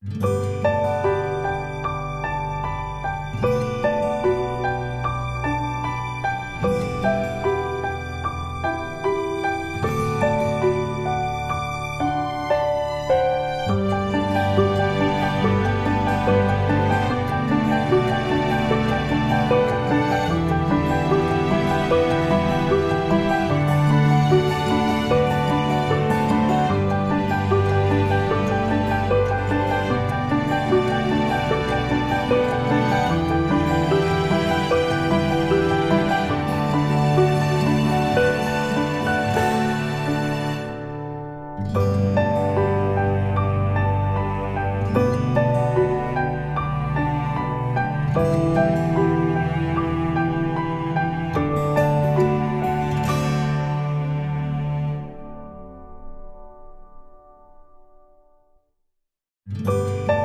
Música Música